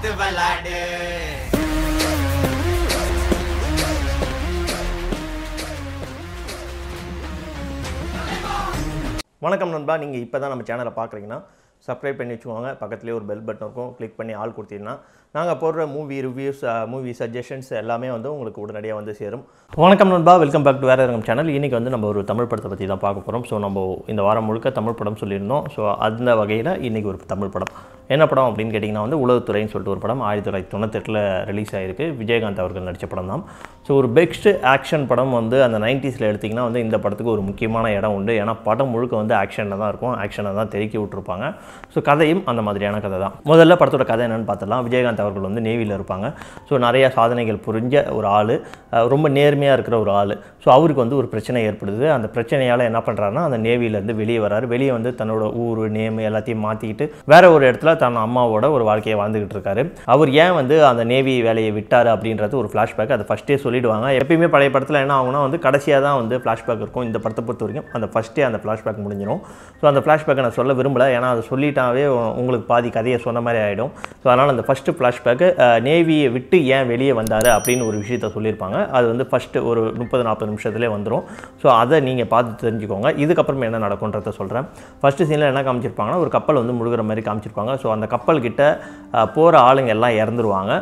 பார்த்து விளாடு வணக்கம் நண்பா நீங்கள் இப்போ தான் நம்ம சேனலை பார்க்குறீங்கன்னா சப்ஸ்கிரைப் பண்ணி வச்சுக்கோங்க. பக்கத்துலேயே ஒரு பெல் பட்டன் இருக்கும். கிளிக் பண்ணி ஆள் கொடுத்தீங்கன்னா நாங்கள் போடுற மூவி ரிவ்யூஸ் மூவி சஜஷன்ஸ் எல்லாமே வந்து உங்களுக்கு உடனடியாக வந்து சேரும். வணக்கம் நண்பா வெல்கம் பேக் டு வேறு இருக்கும் சேனல் இன்றைக்கி வந்து நம்ம ஒரு தமிழ் படத்தை பற்றி தான் பார்க்க போகிறோம் ஸோ நம்ம இந்த வாரம் முழுக்க தமிழ் படம் சொல்லியிருந்தோம். ஸோ அந்த வகையில் இன்றைக்கி ஒரு தமிழ் படம். என்ன படம் அப்படின்னு கேட்டிங்கன்னா வந்து உலகத்துறைன்னு சொல்லிட்டு ஒரு படம். ஆயிரத்தி தொள்ளாயிரத்தி தொண்ணூத்தெட்டில் ரிலீஸ் ஆகிருக்கு விஜயகாந்த் அவர்கள் நடித்த படம் தான். ஸோ ஒரு பெஸ்ட் ஆக்ஷன் படம் வந்து அந்த நைன்டிஸில் எடுத்திங்கன்னா வந்து இந்த படத்துக்கு ஒரு முக்கியமான இடம் உண்டு. ஏன்னா படம் முழுக்க வந்து ஆக்ஷனில் தான் இருக்கும். ஆக்ஷனை தான் தெருக்கி விட்டுருப்பாங்க. ஸோ கதையும் அந்த மாதிரியான கதை தான். முதல்ல படத்தோட கதை என்னென்னு பார்த்தலாம் விஜயகாந்த் அவர்கள் வந்து நேவியில் இருப்பாங்க. ஸோ நிறையா சாதனைகள் புரிஞ்ச ஒரு ஆள். ரொம்ப நேர்மையாக இருக்கிற ஒரு ஆள். ஸோ அவருக்கு வந்து ஒரு பிரச்சனை ஏற்படுது. அந்த பிரச்சனையால் என்ன பண்ணுறாருன்னா அந்த நேவியிலேருந்து வெளியே வராரு வெளியே வந்து தன்னோட ஊர் நேம் எல்லாத்தையும் மாற்றிக்கிட்டு வேற ஒரு இடத்துல தன் அம்மாவோட ஒரு வாழ்க்கையை வாழ்ந்துகிட்டு இருக்காரு. அவர் ஏன் வந்து அந்த நேவி வேலையை விட்டார் அப்படின்றது ஒரு ஃப்ளாஷ்பேக் அதை ஃபஸ்ட்டே சொல்லிடுவாங்க. எப்பயுமே பழைய படத்தில் என்ன ஆகுனா வந்து கடைசியாக தான் வந்து ஃப்ளாஷ்பேக் இருக்கும். இந்த படத்தை பொறுத்த வரைக்கும் அந்த ஃபஸ்ட்டே அந்த ஃப்ளாஷ்பேக் முடிஞ்சிடும் ஸோ அந்த ஃப்ளாஷ்பேக்கை நான் சொல்ல விரும்பல. ஏன்னா அதை சொல்லிட்டாவே உங்களுக்கு பாதி கதையை சொன்ன மாதிரி ஆகிடும் ஸோ அதனால் அந்த ஃபஸ்ட்டு ஃப்ளாஷ்பேக்கு நேவியை விட்டு ஏன் வெளியே வந்தார் அப்படின்னு ஒரு விஷயத்த சொல்லியிருப்பாங்க. அது வந்து ஃபஸ்ட்டு ஒரு முப்பது நாற்பது நிமிஷத்துலேயே வந்துடும் ஸோ அதை நீங்கள் பார்த்து தெரிஞ்சுக்கோங்க. இதுக்கப்புறம் என்ன நடக்கும்ன்றத சொல்கிறேன் ஃபஸ்ட்டு சீனில் என்ன காமிச்சிருப்பாங்கன்னா ஒரு கப்பல் வந்து முழுகிற மாதிரி காமிச்சிருப்பாங்க. ஸோ அந்த கப்பல்கிட்ட போகிற ஆளுங்க எல்லாம் இறந்துருவாங்க.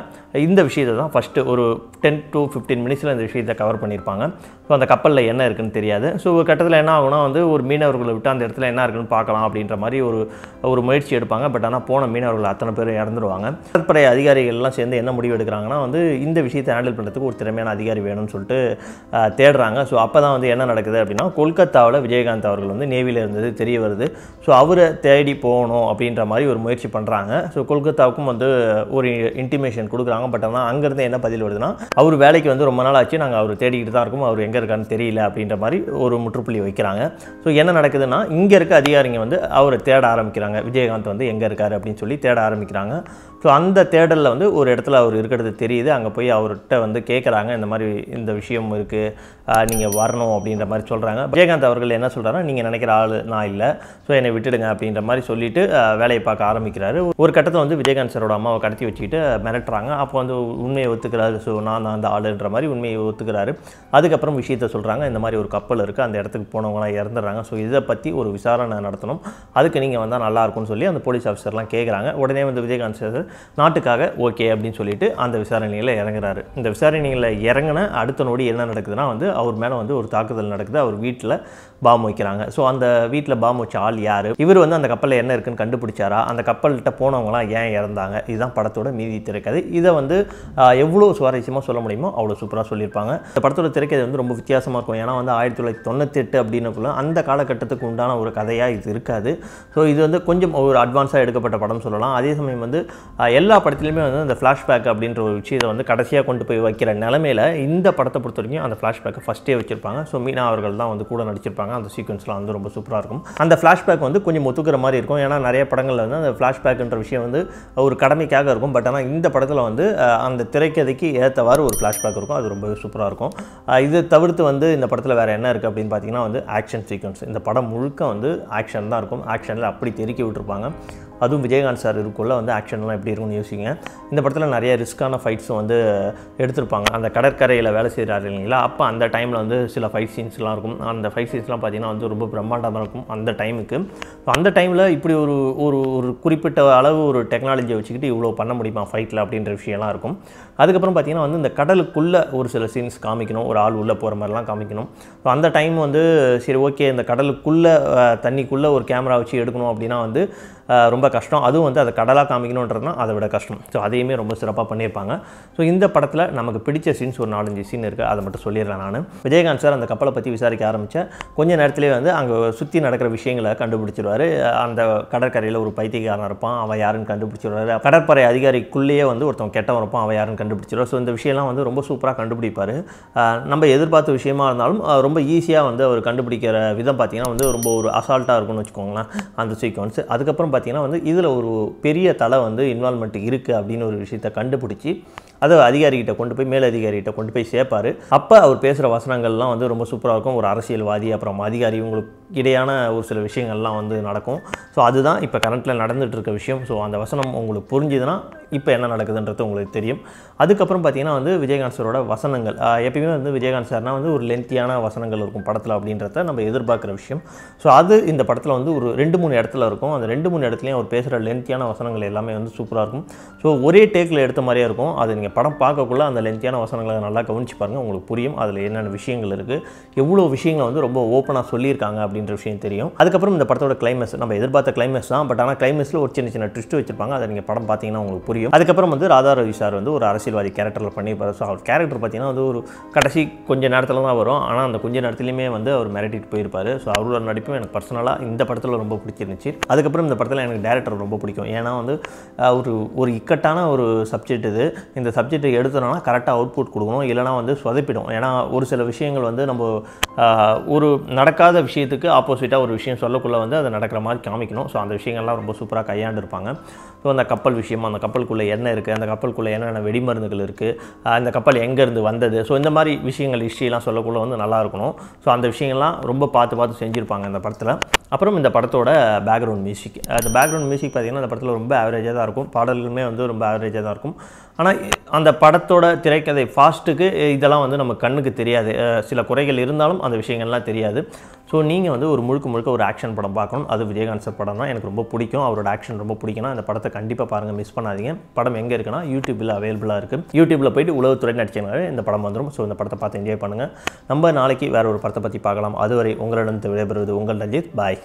இந்த விஷயத்தை தான் ஃபஸ்ட்டு ஒரு டென் டு ஃபிஃப்டீன் மினிட்ஸில் இந்த விஷயத்தை கவர் பண்ணியிருப்பாங்க. ஸோ அந்த கப்பலில் என்ன இருக்குன்னு தெரியாது. ஸோ ஒரு கட்டத்தில் என்ன ஆகும்னா வந்து ஒரு மீனவர்களை விட்டு அந்த இடத்துல என்ன இருக்குன்னு பார்க்கலாம் அப்படின்ற மாதிரி ஒரு ஒரு முயற்சி எடுப்பாங்க. பட் ஆனால் போன மீனவர்கள் அத்தனை பேர் இறந்துருவாங்க. கடற்படை அதிகாரிகள் எல்லாம் சேர்ந்து என்ன முடிவு எடுக்கிறாங்கன்னா வந்து இந்த விஷயத்தை ஹேண்டில் பண்ணுறதுக்கு ஒரு திறமையான அதிகாரி வேணும்னு சொல்லிட்டு தேடுறாங்க. ஸோ அப்போ தான் வந்து என்ன நடக்குது அப்படின்னா கொல்கத்தாவில் விஜயகாந்த் அவர்கள் வந்து நேவியில் இருந்தது தெரிய வருது. ஸோ அவரை தேடி போகணும் அப்படின்ற மாதிரி ஒரு முயற்சி பண்ணுறாங்க ஸோ கொல்கத்தாவுக்கும் வந்து ஒரு இன்டிமேஷன் கொடுக்குறாங்க. பட் ஆனால் அங்கேருந்து என்ன பதில் வருதுன்னா அவர் வேலைக்கு வந்து ரொம்ப நாள் ஆச்சு. நாங்கள் அவர் தேடிக்கிட்டு தான் இருக்கோம். அவர் எங்கே இருக்கான்னு தெரியல அப்படின்ற மாதிரி ஒரு முற்றுப்புள்ளி வைக்கிறாங்க. ஸோ என்ன நடக்குதுன்னா இங்கே இருக்க அதிகாரிங்க வந்து அவரை தேட ஆரம்பிக்கிறாங்க. விஜயகாந்த் வந்து எங்கே இருக்கார் அப்படின்னு சொல்லி தேட ஆரம்பிக்கிறாங்க. ஸோ அந்த தேடலில் வந்து ஒரு இடத்துல அவர் இருக்கிறது தெரியுது. அங்கே போய் அவர்கிட்ட வந்து கேட்குறாங்க இந்த மாதிரி இந்த விஷயம் இருக்குது நீங்கள் வரணும் அப்படின்ற மாதிரி சொல்கிறாங்க விஜயகாந்த் அவர்கள் என்ன சொல்கிறாருன்னா நீங்கள் நினைக்கிற ஆள் நான் இல்லை. ஸோ என்னை விட்டுடுங்க அப்படின்ற மாதிரி சொல்லிட்டு வேலையை பார்க்க ஆரம்பிக்கிறாரு. ஒரு கட்டத்தில் வந்து விஜயகாந்த் சரோட அம்மாவை கடத்தி வச்சுக்கிட்டு மிரட்டுறாங்க. அப்போ வந்து உண்மையை ஒத்துக்கிறாரு. ஸோ நான் தான் அந்த ஆளுன்ற மாதிரி உண்மையை ஒத்துக்கிறாரு. அதுக்கப்புறம் விஷயத்த சொல்கிறாங்க இந்த மாதிரி ஒரு கப்பல் இருக்குது அந்த இடத்துக்கு போனவங்களாம் இறந்துடுறாங்க. ஸோ இதை பற்றி ஒரு விசாரணை நடத்தணும். அதுக்கு நீங்கள் வந்தால் நல்லா இருக்கும்னு சொல்லி அந்த போலீஸ் ஆஃபீஸர்லாம் கேட்குறாங்க உடனே வந்து விஜயகாந்த் சார் நாட்டுக்காக ஓகே அப்படின்னு சொல்லிட்டு அந்த விசாரணையில் இறங்குறாரு. இந்த விசாரணையில் இறங்கின அடுத்த நொடி என்ன நடக்குதுன்னா வந்து அவர் மேலே வந்து ஒரு தாக்குதல் நடக்குது. அவர் வீட்டில் பாம் வைக்கிறாங்க. ஸோ அந்த வீட்டில் பாம் வச்ச ஆள் யார்? இவர் வந்து அந்த கப்பலில் என்ன இருக்குன்னு கண்டுபிடிச்சாரா? அந்த கப்பல்கிட்ட போனவங்களாம் ஏன் இறந்தாங்க? இதுதான் படத்தோட மீதி திரைக்கதை. இதை வந்து எவ்வளோ சுவாரஸ்யமாக சொல்ல முடியுமோ அவ்வளோ சூப்பராக சொல்லியிருப்பாங்க. இந்த படத்தோட திரைக்கதை வந்து ரொம்ப வித்தியாசமாக இருக்கும். ஏன்னா வந்து ஆயிரத்தி தொள்ளாயிரத்தி தொண்ணூத்தெட்டு அப்படின்னக்குள்ள அந்த காலகட்டத்துக்கு உண்டான ஒரு கதையாக இது இருக்காது. ஸோ இது வந்து கொஞ்சம் ஒரு அட்வான்ஸாக எடுக்கப்பட்ட படம் சொல்லலாம். அதே சமயம் வந்து எல்லா படத்துலையுமே வந்து அந்த ஃப்ளாஷ்பேக் அப்படின்ற ஒரு விஷயத்தை வந்து கடைசியாக கொண்டு போய் வைக்கிற நிலமையில இந்த படத்தை பொறுத்த வரைக்கும் அந்த ஃப்ளாஷ்பேக்கை ஃபஸ்ட்டே வச்சிருப்பாங்க. ஸோ மீனா அவர்கள் தான் வந்து கூட நடிச்சிருப்பாங்க. அந்த சீக்வன்ஸ்லாம் வந்து ரொம்ப சூப்பராக இருக்கும். அந்த ஃப்ளாஷ்பேக் வந்து கொஞ்சம் ஒத்துக்கிற மாதிரி இருக்கும். ஏன்னா நிறைய படங்களில் வந்து அந்த ஃப்ளாஷ்பேக்ன்ற விஷயம் வந்து ஒரு கடமைக்காக இருக்கும். பட் ஆனால் இந்த படத்தில் வந்து அந்த திரைக்கதைக்கு மாதிரி ஒரு ஃப்ளாஷ்பேக் இருக்கும். அது ரொம்பவே சூப்பராக இருக்கும். இது தவிர்த்து வந்து இந்த படத்தில் வேறு என்ன இருக்குது அப்படின்னு பார்த்தீங்கன்னா வந்து ஆக்ஷன் சீக்வன்ஸ் இந்த படம் முழுக்க வந்து ஆக்ஷன் தான் இருக்கும். ஆக்ஷனில் அப்படி தெருக்கி விட்டுருப்பாங்க. அதுவும் விஜயகாந்த் சார் இருக்குள்ள வந்து ஆக்ஷன்லாம் எப்படி இருக்கும்னு யோசிங்க. இந்த படத்தில் நிறைய ரிஸ்க்கான ஃபைட்ஸும் வந்து எடுத்திருப்பாங்க. அந்த கடற்கரையில் வேலை செய்கிறாரு இல்லைங்களா? அப்போ அந்த டைமில் வந்து சில ஃபைட் சீன்ஸ்லாம் இருக்கும். அந்த ஃபைட் சீன்ஸ்லாம் பார்த்தீங்கன்னா வந்து ரொம்ப பிரம்மாண்டமாக இருக்கும் அந்த டைமுக்கு ஸோ அந்த டைமில் இப்படி ஒரு ஒரு ஒரு குறிப்பிட்ட அளவு ஒரு டெக்னாலஜியை வச்சுக்கிட்டு இவ்வளோ பண்ண முடியுமா ஃபைட்டில் அப்படின்ற விஷயம்லாம் இருக்கும். அதுக்கப்புறம் பார்த்தீங்கன்னா வந்து இந்த கடலுக்குள்ளே ஒரு சில சீன்ஸ் காமிக்கணும். ஒரு ஆள் உள்ளே போகிற மாதிரிலாம் காமிக்கணும். ஸோ அந்த டைம் வந்து சரி ஓகே இந்த கடலுக்குள்ளே தண்ணிக்குள்ளே ஒரு கேமரா வச்சு எடுக்கணும் அப்படின்னா வந்து ரொம்ப ரொம்ப கஷ்டம். அதுவும் வந்து அதை கடலாக காமிக்கணுன்றதுனா அதை விட கஷ்டம். ஸோ அதையுமே ரொம்ப சிறப்பாக பண்ணியிருப்பாங்க. ஸோ இந்த படத்தில் நமக்கு பிடிச்ச சீன்ஸ் ஒரு நாலஞ்சு சீன் இருக்குது அதை மட்டும் சொல்லிடுறேன் நான். விஜயகாந்த் சார் அந்த கப்பலை பற்றி விசாரிக்க ஆரம்பித்தேன் கொஞ்ச நேரத்திலே வந்து அங்கே சுற்றி நடக்கிற விஷயங்களை கண்டுபிடிச்சிருவாரு. அந்த கடற்கரையில் ஒரு பைத்தியக்காரன் இருப்பான். அவன் யாருன்னு கண்டுபிடிச்சிருவாரு. கடற்படை அதிகாரிக்குள்ளேயே வந்து ஒருத்தன் கெட்டவன் இருப்பான். அவன் யாருன்னு கண்டுபிடிச்சிருவார். ஸோ இந்த விஷயம்லாம் வந்து ரொம்ப சூப்பராக கண்டுபிடிப்பார். நம்ம எதிர்பார்த்த விஷயமா இருந்தாலும் ரொம்ப ஈஸியாக வந்து அவர் கண்டுபிடிக்கிற விதம் பார்த்தீங்கன்னா வந்து ரொம்ப ஒரு அசால்ட்டாக இருக்கும்னு வச்சுக்கோங்களேன். அந்த சீக்வன்ஸ் அதுக்கப்புறம் பார்த்தீங்கன்னா வந்து இதில் ஒரு பெரிய தலை வந்து இன்வால்மெண்ட் இருக்குது அப்படின்னு ஒரு விஷயத்தை கண்டுபிடிச்சி அதை அதிகாரிகிட்ட கொண்டு போய் மேல் அதிகாரிகிட்ட கொண்டு போய் சேர்ப்பார். அப்போ அவர் பேசுகிற வசனங்கள்லாம் வந்து ரொம்ப சூப்பராக இருக்கும். ஒரு அரசியல்வாதி அப்புறம் அதிகாரி இவங்களுக்கு இடையான ஒரு சில விஷயங்கள்லாம் வந்து நடக்கும். ஸோ அதுதான் இப்போ கரண்ட்டில் நடந்துட்டு இருக்க விஷயம். ஸோ அந்த வசனம் உங்களுக்கு புரிஞ்சுதுன்னா இப்போ என்ன நடக்குதுன்றது உங்களுக்கு தெரியும். அதுக்கப்புறம் பார்த்தீங்கன்னா வந்து விஜயகாந்த் சாரோட வசனங்கள். எப்பயுமே வந்து விஜயகாந்த் சார்னால் வந்து ஒரு லென்த்தியான வசனங்கள் இருக்கும் படத்தில் அப்படின்றத நம்ம எதிர்பார்க்குற விஷயம். ஸோ அது இந்த படத்தில் வந்து ஒரு ரெண்டு மூணு இடத்துல இருக்கும். அந்த ரெண்டு மூணு இடத்துலையும் அவர் பேசுகிற லென்த்தியான வசனங்கள் எல்லாமே வந்து சூப்பராக இருக்கும். ஸோ ஒரே டேக்கில் எடுத்த மாதிரியே இருக்கும். அது நீங்கள் படம் பார்க்கக்குள்ள அந்த லென்த்தியான வசனங்களை நல்லா கவனிச்சு பாருங்கள் உங்களுக்கு புரியும். அதில் என்னென்ன விஷயங்கள் இருக்குது எவ்வளோ விஷயங்களை வந்து ரொம்ப ஓப்பனாக சொல்லியிருக்காங்க அப்படின்ற விஷயம் தெரியும். அதுக்கப்புறம் இந்த படத்தோட கிளைமேக்ஸ் நம்ம எதிர்பார்த்த கிளைமேக்ஸ் தான் பட் ஆனால் கிளைமேக்ஸில் ஒரு சின்ன சின்ன ட்விஸ்ட் வச்சிருப்பாங்க அதை நீங்கள் படம் பார்த்தீங்கன்னா உங்களுக்கு புரியும். அதுக்கப்புறம் வந்து ராதா ரவி சார் வந்து ஒரு அரசியல்வாதி கேரக்டரில் பண்ணியிருப்பார். ஸோ அவர் கேரக்டர் பார்த்தீங்கன்னா வந்து ஒரு கடைசி கொஞ்சம் நேரத்தில் தான் வரும். ஆனால் அந்த கொஞ்ச நேரத்துலையுமே வந்து அவர் மிரட்டிட்டு போயிருப்பார். ஸோ அவரோட நடிப்பும் எனக்கு பர்சனலாக இந்த படத்தில் ரொம்ப பிடிச்சிருந்துச்சு. அதுக்கப்புறம் இந்த படத்தில் எனக்கு டேரக்டர் ரொம்ப பிடிக்கும். ஏன்னா வந்து ஒரு ஒரு இக்கட்டான ஒரு சப்ஜெக்ட் இது. இந்த சப்ஜெக்ட் எடுத்தோம்னா கரெக்டாக அவுட்புட் கொடுக்கணும் இல்லைனா வந்து சொதப்பிடும். ஏன்னா ஒரு சில விஷயங்கள் வந்து நம்ம ஒரு நடக்காத விஷயத்துக்கு ஆப்போசிட்டாக ஒரு விஷயம் சொல்லக்குள்ளே வந்து அது நடக்கிற மாதிரி காமிக்கணும். ஸோ அந்த விஷயங்கள்லாம் ரொம்ப சூப்பராக கையாண்டிருப்பாங்க. ஸோ அந்த கப்பல் விஷயம் அந்த கப்பலுக்குள்ளே என்ன இருக்குது அந்த கப்பலுக்குள்ளே என்னென்ன வெடிமருந்துகள் இருக்குது அந்த கப்பல் எங்கேருந்து வந்தது? ஸோ இந்த மாதிரி விஷயங்கள் ஹிஸ்ட்ரிலாம் சொல்லக்குள்ள வந்து நல்லா இருக்கணும். ஸோ அந்த விஷயங்கள்லாம் ரொம்ப பார்த்து பார்த்து செஞ்சுருப்பாங்க இந்த படத்தில். அப்புறம் இந்த படத்தோட பேக்ரவுண்ட் மியூசிக் அந்த பேக்ரவுண்ட் மியூசிக் பார்த்திங்கன்னா அந்த படத்தில் ரொம்ப ஆவரேஜாக தான் இருக்கும். பாடல்களுமே வந்து ரொம்ப ஆவரேஜாக தான் இருக்கும். ஆனால் அந்த படத்தோட திரைக்கதை ஃபாஸ்ட்டுக்கு இதெல்லாம் வந்து நம்ம கண்ணுக்கு தெரியாது. சில குறைகள் இருந்தாலும் அந்த விஷயங்கள்லாம் தெரியாது. ஸோ நீங்கள் வந்து ஒரு முழுக்க முழுக்க ஒரு ஆக்ஷன் படம் பார்க்கணும். அது விஜயகாந்த் சார் படம் தான் எனக்கு ரொம்ப பிடிக்கும். அவரோட ஆக்ஷன் ரொம்ப பிடிக்கும்னா அந்த படத்தை கண்டிப்பாக பாருங்கள் மிஸ் பண்ணாதீங்க. படம் எங்கே இருக்குன்னா யூடியூப்பில் அவைலபிளாக இருக்குது யூடியூப்பில் போயிட்டு உளவுத்துறை நடிச்சனாலே இந்த படம் வந்துடும் ஸோ இந்த படத்தை பார்த்து என்ஜாய் பண்ணுங்கள் நம்ம நாளைக்கு வேறு ஒரு படத்தை பற்றி பார்க்கலாம். அதுவரை உங்களிடம் விடைபெறுவது உங்கள் ரஞ்சித். பாய்